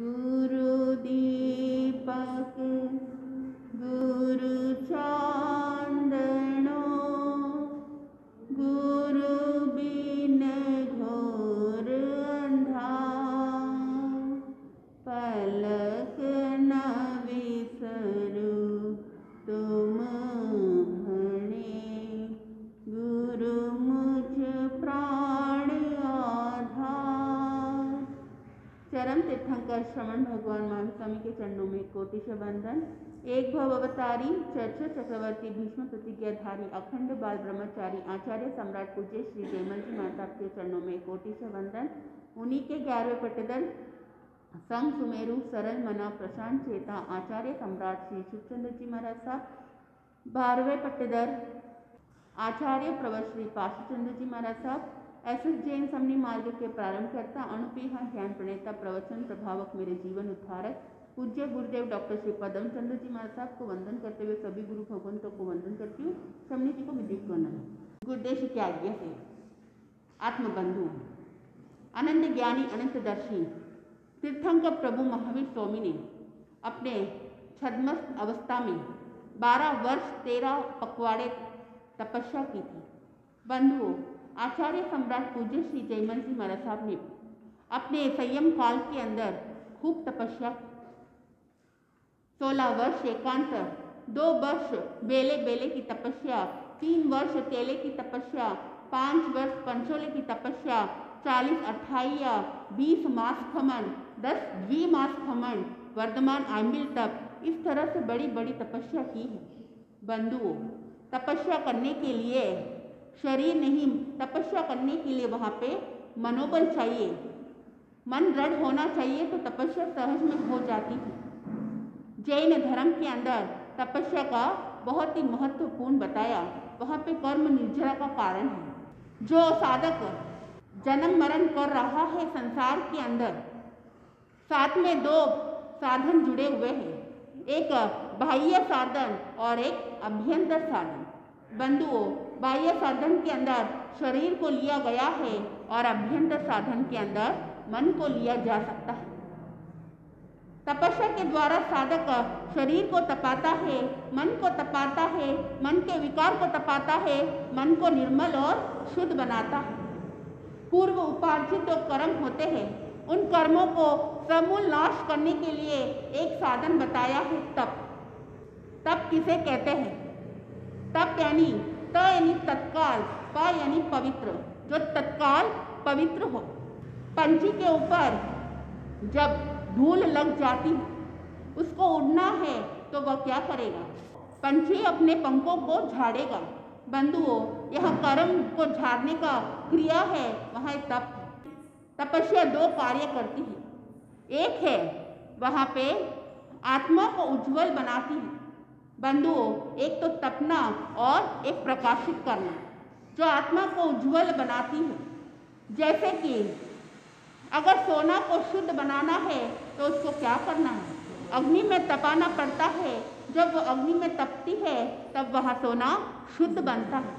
गुरु चरणों में कोटिश बंधन एक भव अवतारी चर्चा चक्रवर्ती, भीष्म प्रतिज्ञाधारी, अखंड बाल ब्रह्मचारी, आचार्य सम्राट पूज्य श्री जयमल जी माता के चरणों में कोटिश बंधन उन्हीं के ग्यारहवें पटदल, संघ सुमेरु, सरल मना, प्रशांत चेता, आचार्य सम्राट श्री शिवचंद्र जी महाराज साहब, बारहवें पट्टेदर आचार्य प्रवर श्री पाशुचंद्र जी महाराज साहब, एस एस जैन समनी मार्ग के प्रारंभकर्ता अणुपीहा ज्ञान प्रणेता, प्रवचन प्रभावक मेरे जीवन उद्धारक पूज्य गुरुदेव डॉक्टर श्री पदम चंद्र जी महाराज साहब को वंदन करते हुए सभी गुरु भगवंतों को वंदन करती हूँ। समनी जी को विद्युत वंदन गुरुदेश की आज्ञा से आत्मबंधु अनंत ज्ञानी अनंत दर्शी तीर्थंकर प्रभु महावीर स्वामी ने अपने छदमस्त अवस्था में बारह वर्ष, तेरह पखवाड़े तपस्या की थी। बंधुओं, आचार्य सम्राट पूज्य श्री जयमल जी महाराज साहब ने अपने संयम काल के अंदर खूब तपस्या सोलह वर्ष एकांत, दो वर्ष बेले बेले की तपस्या, तीन वर्ष केले की तपस्या, पाँच वर्ष पंचोले की तपस्या, चालीस अट्ठाईया, बीस मास खमन, दस द्विमास खमन, वर्धमान आमिल तप, इस तरह से बड़ी बड़ी तपस्या की है। बंधुओं, तपस्या करने के लिए शरीर नहीं, तपस्या करने के लिए वहाँ पे मनोबल चाहिए। मन दृढ़ होना चाहिए तो तपस्या सहज में हो जाती है। जैन धर्म के अंदर तपस्या का बहुत ही महत्वपूर्ण बताया, वहाँ पे कर्म निर्जरा का कारण है। जो साधक जन्म मरण कर रहा है संसार के अंदर, साथ में दो साधन जुड़े हुए हैं। एक बाह्य साधन और एक अभ्यंतर साधन। बंधुओं, बाह्य साधन के अंदर शरीर को लिया गया है और अभ्यंतर साधन के अंदर मन को लिया जा सकता है। तपस्या के द्वारा साधक शरीर को तपाता है, मन को तपाता है, मन के विकार को तपाता है, मन को निर्मल और शुद्ध बनाता है। पूर्व उपार्जित जो कर्म होते हैं, उन कर्मों को समूल नाश करने के लिए एक साधन बताया है तप। तप किसे कहते हैं? तप यानी त यानी तत्काल, प यानी पवित्र, जो तत्काल पवित्र हो। पंची के ऊपर जब धूल लग जाती है। उसको उड़ना है तो वह क्या करेगा? पंछी अपने पंखों को झाड़ेगा। बंधुओं, यह कर्म को झाड़ने का क्रिया है। वहाँ तप तपस्या दो कार्य करती है। एक है, वहाँ पे आत्मा को उज्जवल बनाती है। बंधुओं, एक तो तपना और एक प्रकाशित करना, जो आत्मा को उज्जवल बनाती है। जैसे कि अगर सोना को शुद्ध बनाना है तो उसको क्या करना है? अग्नि में तपाना पड़ता है। जब वो अग्नि में तपती है, तब वह सोना शुद्ध बनता है।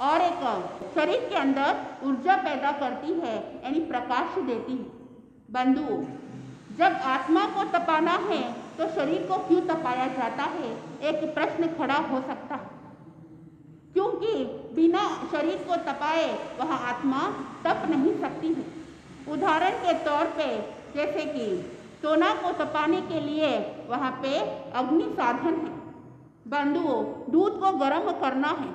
और एक शरीर के अंदर ऊर्जा पैदा करती है, यानी प्रकाश देती है। बंधुओं जब आत्मा को तपाना है तो शरीर को क्यों तपाया जाता है? एक प्रश्न खड़ा हो सकता है। क्योंकि बिना शरीर को तपाए, वह आत्मा तप नहीं सकती है। उदाहरण के तौर पे, जैसे कि सोना को तपाने के लिए वहाँ पे अग्नि साधन है। बंधुओं, दूध को गर्म करना है।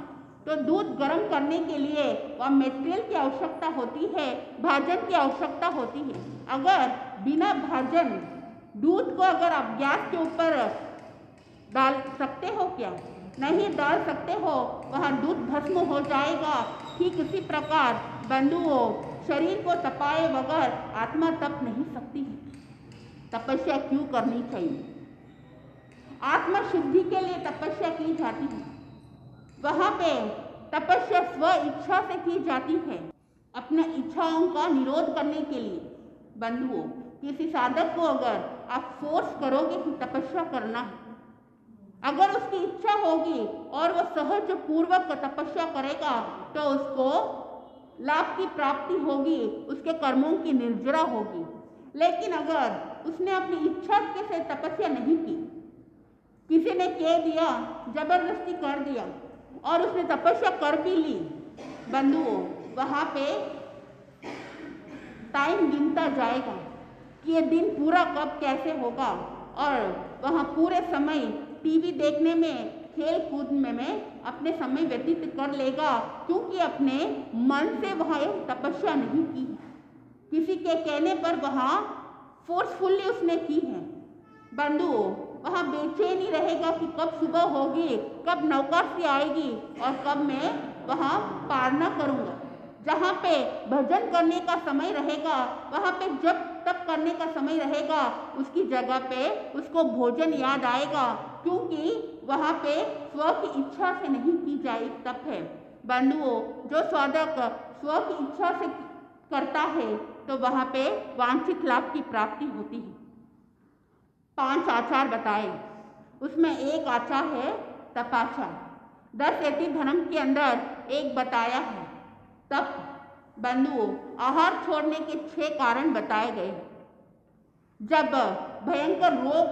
तो दूध गर्म करने के लिए वह मेटेरियल की आवश्यकता होती है, भाजन की आवश्यकता होती है। अगर बिना भाजन दूध को अगर आप गैस के ऊपर डाल सकते हो क्या? नहीं डाल सकते हो, वहाँ दूध भस्म हो जाएगा। ठीक इसी प्रकार बंधुओं शरीर को तपाए बगैर आत्मा तप नहीं सकती है। तपस्या क्यों करनी चाहिए? आत्मा शुद्धि के लिए तपस्या की जाती है। वहाँ पे तपस्या स्व इच्छा से की जाती है। अपने इच्छाओं का निरोध करने के लिए। बंधुओं, किसी साधक को अगर आप फोर्स करोगे कि तपस्या करना है, अगर उसकी इच्छा होगी और वह सहज पूर्वक तपस्या करेगा तो उसको लाभ की प्राप्ति होगी, उसके कर्मों की निर्जरा होगी। लेकिन अगर उसने अपनी इच्छा के से तपस्या नहीं की, किसी ने कह दिया, ज़बरदस्ती कर दिया, और उसने तपस्या कर भी ली बंधुओं वहाँ पे टाइम गिनता जाएगा कि ये दिन पूरा कब कैसे होगा, और वहाँ पूरे समय टीवी देखने में खेल कूद में में अपने समय व्यतीत कर लेगा, क्योंकि अपने मन से वहाँ तपस्या नहीं की है। किसी के कहने पर वहाँ फोर्सफुल्ली उसने की है। बंधुओं वहाँ बेचैनी रहेगा कि कब सुबह होगी, कब नौकर से आएगी और कब मैं वहाँ पारना करूँगा। जहाँ पे भजन करने का समय रहेगा, वहाँ पे जब तक करने का समय रहेगा, उसकी जगह पे उसको भोजन याद आएगा, क्योंकि वहाँ पे स्व की इच्छा से नहीं की जाए तप है। बंधुओं, जो साधक स्व की इच्छा से करता है तो वहाँ पे वांछित लाभ की प्राप्ति होती है। पाँच आचार बताए। उसमें एक आचार है तपाचार दस एति धर्म के अंदर एक बताया है। तब बंधुओं, आहार छोड़ने के छह कारण बताए गए जब भयंकर रोग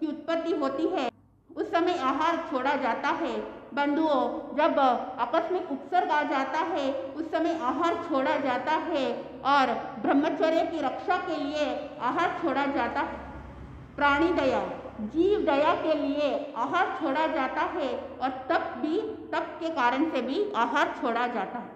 की उत्पत्ति होती है उस समय आहार छोड़ा जाता है। बंधुओं, जब आकस्मिक उपसर्ग आ जाता है, उस समय आहार छोड़ा जाता है और ब्रह्मचर्य की रक्षा के लिए आहार छोड़ा जाता है। प्राणी दया, जीव दया के लिए आहार छोड़ा जाता है और तप भी, तप के कारण से भी आहार छोड़ा जाता है।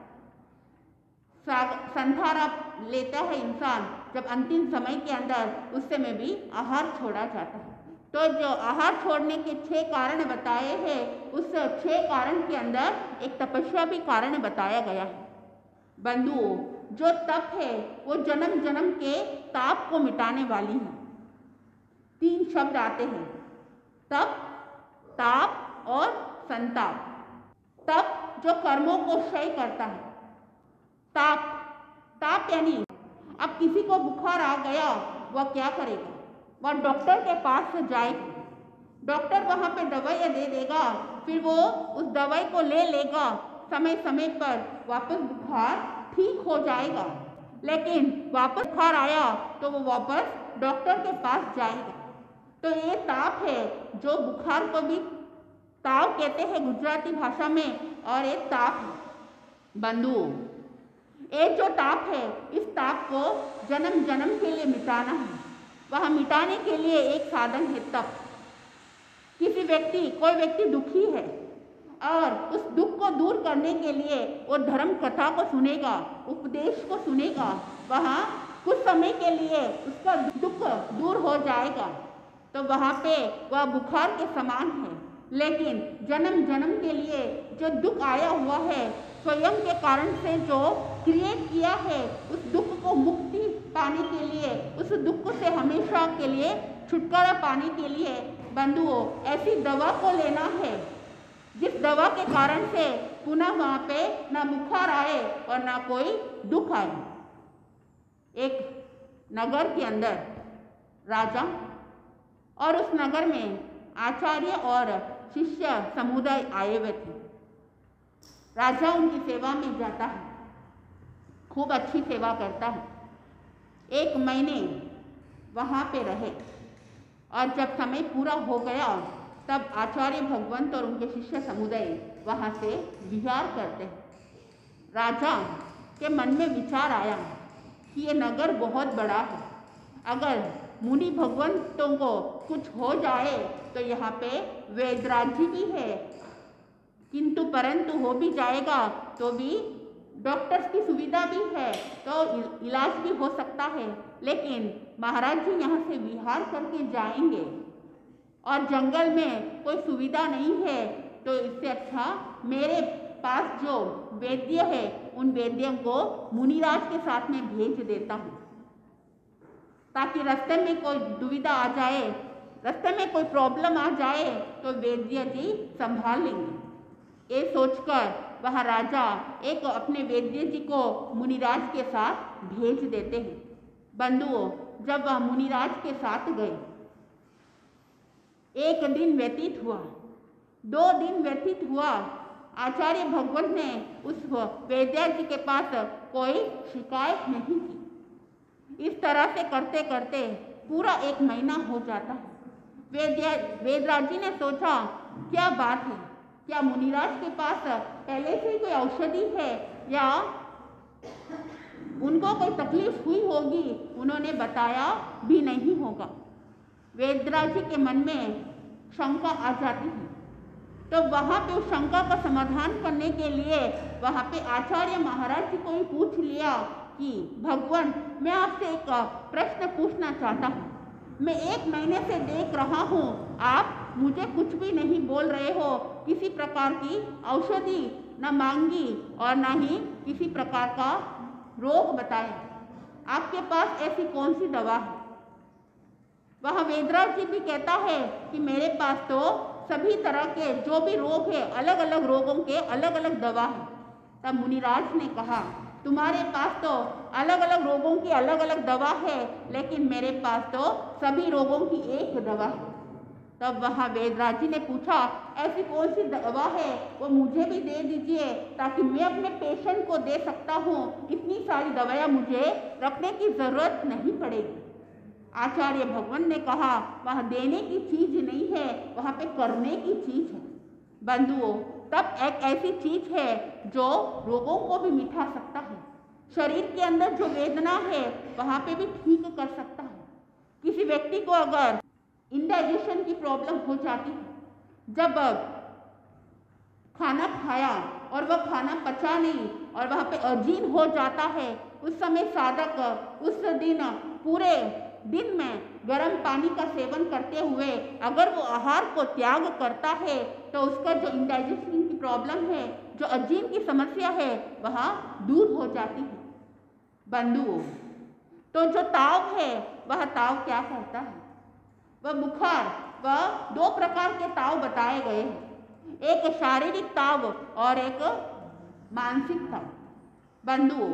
संधारा लेता है इंसान, जब अंतिम समय के अंदर उस समय भी आहार छोड़ा जाता है। तो जो आहार छोड़ने के छह कारण बताए हैं, उस छह कारण के अंदर एक तपस्या भी कारण बताया गया है। बंधुओं जो तप है, वो जन्म जन्म के ताप को मिटाने वाली है। तीन शब्द आते हैं। तप, ताप और संताप। तप जो कर्मों को क्षय करता है। ताप ताप यानी, अब किसी को बुखार आ गया, वह क्या करेगा? वह डॉक्टर के पास से जाएगा डॉक्टर वहाँ पे दवाई दे देगा, फिर वो उस दवाई को ले लेगा। समय समय पर वापस बुखार ठीक हो जाएगा। लेकिन वापस बुखार आया तो वो वापस डॉक्टर के पास जाएगा। तो ये ताप है, जो बुखार को भी ताव कहते हैं गुजराती भाषा में, और एक ताप है। बंधुओं एक जो ताप है, इस ताप को जन्म जन्म के लिए मिटाना है। वह मिटाने के लिए एक साधन है तप। किसी व्यक्ति, कोई व्यक्ति दुखी है और उस दुख को दूर करने के लिए वो धर्म कथा को सुनेगा, उपदेश को सुनेगा, वहाँ कुछ समय के लिए उसका दुख दूर हो जाएगा। तो वहाँ पे वह बुखार के समान है। लेकिन जन्म जन्म के लिए जो दुख आया हुआ है, स्वयं के कारण से जो क्रिएट किया है, उस दुख को मुक्ति पाने के लिए, उस दुख से हमेशा के लिए छुटकारा पाने के लिए, बंधुओं, ऐसी दवा को लेना है, जिस दवा के कारण से पुनः वहाँ पे ना बुखार आए और ना कोई दुख आए। एक नगर के अंदर राजा और उस नगर में आचार्य और शिष्य समुदाय आए हुए थे। राजा उनकी सेवा में जाता है, खूब अच्छी सेवा करता है। एक महीने वहाँ पे रहे। और जब समय पूरा हो गया, तब आचार्य भगवंत और उनके शिष्य समुदाय वहाँ से विहार करते। राजा के मन में विचार आया कि ये नगर बहुत बड़ा है। अगर मुनि भगवंतों को कुछ हो जाए तो यहाँ पे वेदराजी भी है। किंतु परंतु हो भी जाएगा तो भी डॉक्टर्स की सुविधा भी है तो इलाज भी हो सकता है, लेकिन महाराज जी यहाँ से विहार करके जाएँगे। और जंगल में कोई सुविधा नहीं है तो इससे अच्छा मेरे पास जो वैद्य है, उन वैद्यों को मुनिराज के साथ में भेज देता हूँ। ताकि रास्ते में कोई दुविधा आ जाए, रास्ते में कोई प्रॉब्लम आ जाए तो वैद्य जी संभाल लेंगे। ये सोचकर वह राजा एक अपने वैद्य जी को मुनिराज के साथ भेज देते हैं। बंधुओं, जब वह मुनिराज के साथ गए, एक दिन व्यतीत हुआ। दो दिन व्यतीत हुआ। आचार्य भगवत ने उस वैद्या जी के पास कोई शिकायत नहीं की। इस तरह से करते करते पूरा एक महीना हो जाता है। वेद्य वेदराज जी ने सोचा, क्या बात है? क्या मुनिराज के पास पहले से कोई औषधि है? या उनको कोई तकलीफ़ हुई होगी? उन्होंने बताया भी नहीं होगा। वेदराज जी के मन में शंका आ जाती है। तो वहाँ पे उस शंका का समाधान करने के लिए वहाँ पे आचार्य महाराज जी को ही पूछ लिया कि, भगवान, मैं आपसे एक प्रश्न पूछना चाहता हूँ। मैं एक महीने से देख रहा हूँ, आप मुझे कुछ भी नहीं बोल रहे हो। किसी प्रकार की औषधि न मांगी और न ही किसी प्रकार का रोग बताए आपके पास ऐसी कौन सी दवा है? वह वेदराज जी भी कहता है कि मेरे पास तो सभी तरह के जो भी रोग है अलग अलग रोगों के अलग अलग दवा है। तब मुनिराज ने कहा, तुम्हारे पास तो अलग अलग रोगों की अलग अलग दवा है, लेकिन मेरे पास तो सभी रोगों की एक दवा है। तब वहाँ वेदराज जी ने पूछा, ऐसी कौन सी दवा है? वो मुझे भी दे दीजिए, ताकि मैं अपने पेशेंट को दे सकता हूँ। इतनी सारी दवाइयाँ मुझे रखने की ज़रूरत नहीं पड़ेगी। आचार्य भगवान ने कहा, वह देने की चीज़ नहीं है, वहाँ पे करने की चीज़ है। बंधुओं, तब एक ऐसी चीज़ है जो रोगों को भी मिटा सकता है। शरीर के अंदर जो वेदना है, वहाँ पे भी ठीक कर सकता है। किसी व्यक्ति को अगर इंडाइजेशन की प्रॉब्लम हो जाती है। जब खाना खाया और वह खाना पचा नहीं और वहाँ पे अजीन हो जाता है, उस समय साधक उस दिन पूरे दिन में गर्म पानी का सेवन करते हुए अगर वो आहार को त्याग करता है तो उसका जो इंडाइजेशन की प्रॉब्लम है, जो अजीम की समस्या है, वह दूर हो जाती है। बंधुओं तो जो ताव है, वह ताव क्या करता है? वह बुखार वह दो प्रकार के ताव बताए गए हैं। एक शारीरिक ताव और एक मानसिक ताव। बंधुओं,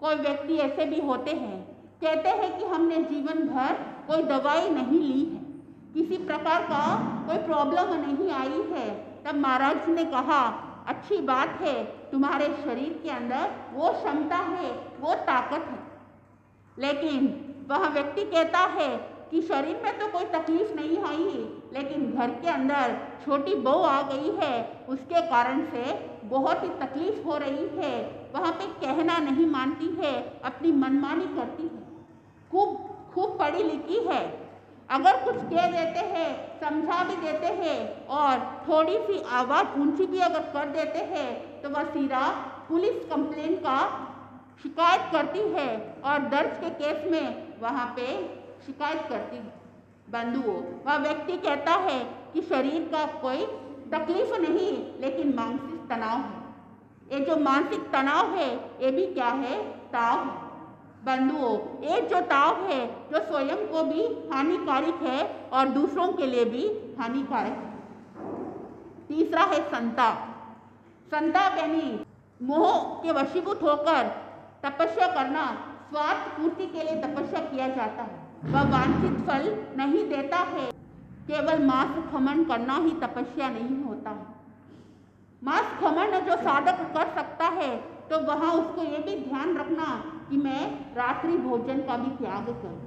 कोई व्यक्ति ऐसे भी होते हैं, कहते हैं कि हमने जीवन भर कोई दवाई नहीं ली है। किसी प्रकार का कोई प्रॉब्लम नहीं आई है। तब महाराज ने कहा, अच्छी बात है, तुम्हारे शरीर के अंदर वो क्षमता है, वो ताकत है। लेकिन वह व्यक्ति कहता है कि शरीर में तो कोई तकलीफ़ नहीं आई लेकिन घर के अंदर छोटी बहू आ गई है, उसके कारण से बहुत ही तकलीफ़ हो रही है। वहाँ पे कहना नहीं मानती है, अपनी मनमानी करती है। खूब खूब पढ़ी लिखी है। अगर कुछ कह देते हैं, समझा भी देते हैं, और थोड़ी सी आवाज़ ऊँची भी अगर कर देते हैं तो वह सीधा पुलिस कंप्लेन का शिकायत करती है, और दर्ज के केस में वहाँ पे शिकायत करती है। बंधुओं, वह व्यक्ति कहता है कि शरीर का कोई तकलीफ़ नहीं लेकिन मानसिक तनाव है। ये जो मानसिक तनाव है, ये भी क्या है? ताव बंधुओं एक जो ताव है, जो स्वयं को भी हानिकारक है और दूसरों के लिए भी हानिकारक है। तीसरा है संताप। संताप यानी मोह के वशीभूत होकर तपस्या करना, स्वार्थ पूर्ति के लिए तपस्या किया जाता है। वांछित फल नहीं देता है। केवल मांस खमन करना ही तपस्या नहीं होता मांस खमन जो साधक कर सकता है तो वहाँ उसको ये भी ध्यान रखना कि मैं रात्रि भोजन का भी त्याग करूँ।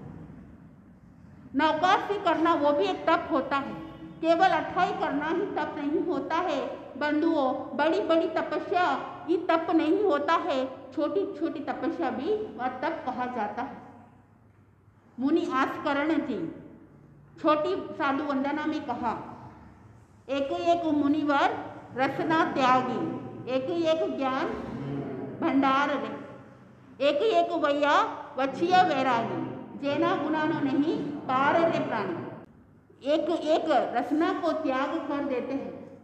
नौकाशी करना वो भी एक तप होता है। केवल अठाई करना ही तप नहीं होता है। बंधुओं बड़ी बड़ी तपस्या ही तप नहीं होता है। छोटी छोटी तपस्या भी वह तप कहा जाता है। मुनि आस्करण जी छोटी साधु वंदना में कहा, एक एक मुनिवर रसना त्यागी, एक एक ज्ञान भंडार रे। एक एक वैया वच्छिया वैरागी, जेना गुनानो नहीं पार रे प्राणी। एक एक रचना को त्याग कर देते हैं।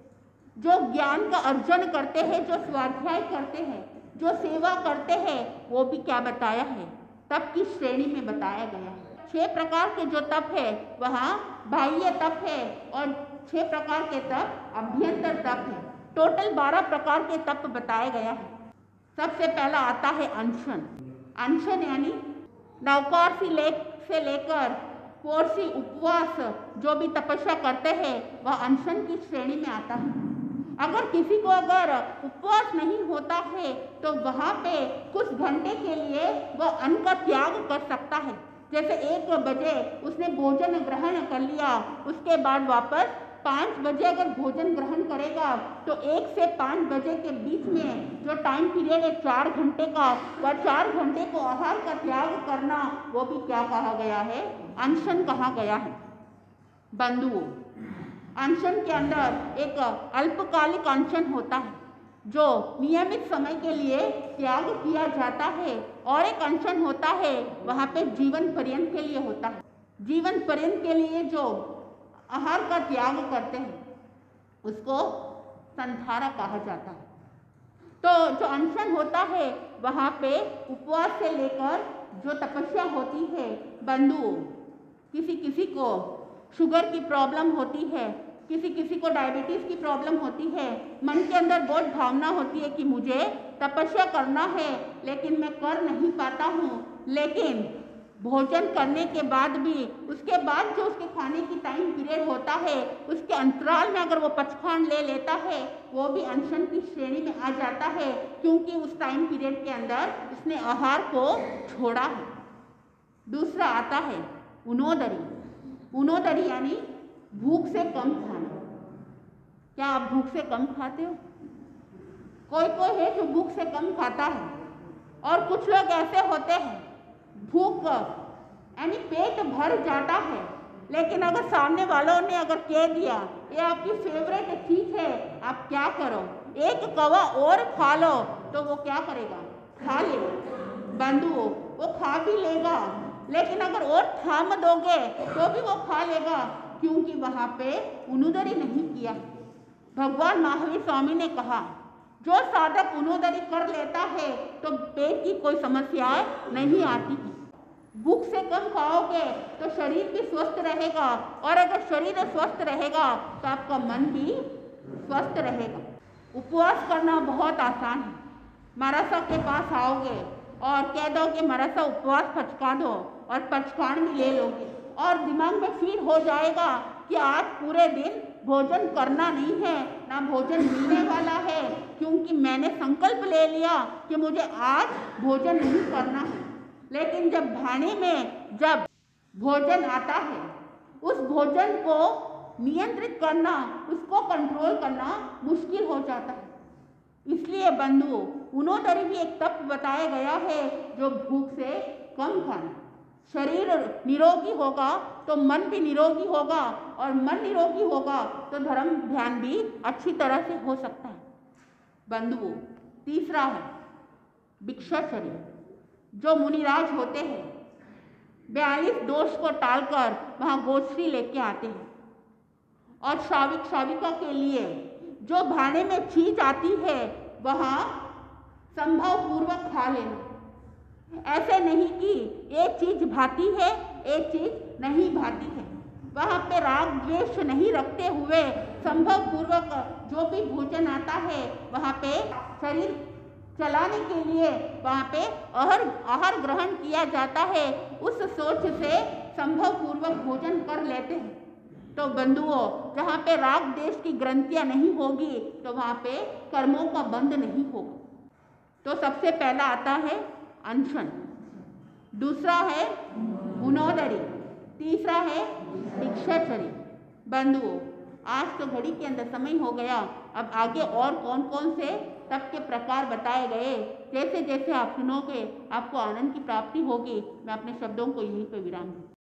जो ज्ञान का अर्जन करते हैं, जो स्वाध्याय करते हैं, जो सेवा करते हैं, वो भी क्या बताया है? तब की श्रेणी में बताया गया है। छह प्रकार के जो तप है, वह बाह्य तप है और छह प्रकार के तप अभ्यंतर तप है। टोटल बारह प्रकार के तप बताया गया है। सबसे पहला आता है अनशन। अनशन यानी नवकार सी लेख से लेकर कोरसी उपवास, जो भी तपस्या करते हैं, वह अनशन की श्रेणी में आता है। अगर किसी को अगर उपवास नहीं होता है तो वहाँ पे कुछ घंटे के लिए वह अन्न का त्याग कर सकता है। जैसे एक बजे उसने भोजन ग्रहण कर लिया, उसके बाद वापस पाँच बजे अगर भोजन ग्रहण करेगा तो एक से पाँच बजे के बीच में जो टाइम पीरियड है, चार घंटे का, वह चार घंटे को आहार का त्याग करना, वो भी क्या कहा गया है? अनशन कहा गया है। बंधुओं, अनशन के अंदर एक अल्पकालिक अनशन होता है। जो नियमित समय के लिए त्याग किया जाता है और एक अनशन होता है, वहाँ पे जीवन पर्यंत के लिए होता है। जीवन पर्यंत के लिए जो आहार का त्याग करते हैं, उसको संधारा कहा जाता है। तो जो अनशन होता है, वहाँ पे उपवास से लेकर जो तपस्या होती है बंधु किसी किसी को शुगर की प्रॉब्लम होती है किसी किसी को डायबिटीज़ की प्रॉब्लम होती है। मन के अंदर बहुत भावना होती है कि मुझे तपस्या करना है, लेकिन मैं कर नहीं पाता हूँ। लेकिन भोजन करने के बाद भी, उसके बाद जो उसके खाने की टाइम पीरियड होता है, उसके अंतराल में अगर वो पचखान ले लेता है, वो भी अनशन की श्रेणी में आ जाता है, क्योंकि उस टाइम पीरियड के अंदर उसने आहार को छोड़ा है। दूसरा आता है उनोदरी। उनोदरी यानी भूख से कम खाना। क्या आप भूख से कम खाते हो? कोई कोई है जो भूख से कम खाता है। और कुछ लोग ऐसे होते हैं, भूख यानी पेट भर जाता है। लेकिन अगर सामने वालों ने अगर कह दिया, ये आपकी फेवरेट चीज़ है, आप क्या करो? एक कवा और खा लो। तो वो क्या करेगा? खा लेगा। बंधुओं वो खा भी लेगा। लेकिन अगर और थाम दोगे तो भी वो खा लेगा। क्योंकि वहाँ पे उनुदरी नहीं किया। भगवान महावीर स्वामी ने कहा, जो साधक उनोदरी कर लेता है तो पेट की कोई समस्या नहीं आती। भूख से कम खाओगे तो शरीर भी स्वस्थ रहेगा, और अगर शरीर स्वस्थ रहेगा तो आपका मन भी स्वस्थ रहेगा। उपवास करना बहुत आसान है। मरासा के पास आओगे और कह दो कि मरासा, उपवास पचका दो और पचकान भी ले लोगे। और दिमाग में फील हो जाएगा कि आज पूरे दिन भोजन करना नहीं है, ना भोजन मिलने वाला है, क्योंकि मैंने संकल्प ले लिया कि मुझे आज भोजन नहीं करना है। लेकिन जब भाने में, जब भोजन आता है, उस भोजन को नियंत्रित करना, उसको कंट्रोल करना मुश्किल हो जाता है। इसलिए बंधुओं उनोदरी भी एक तप बताया गया है जो भूख से कम खाना शरीर निरोगी होगा तो मन भी निरोगी होगा और मन निरोगी होगा तो धर्म ध्यान भी अच्छी तरह से हो सकता है। बंधुओं, तीसरा है भिक्षा शरीर। जो मुनिराज होते हैं, बयालीस दोष को टालकर वहाँ गोश्री लेके आते हैं। और श्राविक श्राविका के लिए जो भाने में चीज़ आती है, वहाँ संभव पूर्वक खा लेना। ऐसे नहीं कि एक चीज़ भाती है, एक चीज़ नहीं भाती है। वहाँ पे राग द्वेष नहीं रखते हुए संभव पूर्वक जो भी भोजन आता है, वहाँ पे शरीर चलाने के लिए वहाँ पे आहार आहार ग्रहण किया जाता है। उस सोच से संभव पूर्वक भोजन कर लेते हैं। तो बंधुओं, जहाँ पे राग देश की ग्रंथियाँ नहीं होगी तो वहाँ पे कर्मों का बंध नहीं होगा। तो सबसे पहला आता है अनशन। दूसरा है गुनोदरी तीसरा है भिक्षाचरी बंधुओं, आज तो घड़ी के अंदर समय हो गया। अब आगे और कौन कौन से तप के प्रकार बताए गए? जैसे जैसे आप सुनोगे, आपको आनंद की प्राप्ति होगी। मैं अपने शब्दों को यहीं पर विराम दूँ।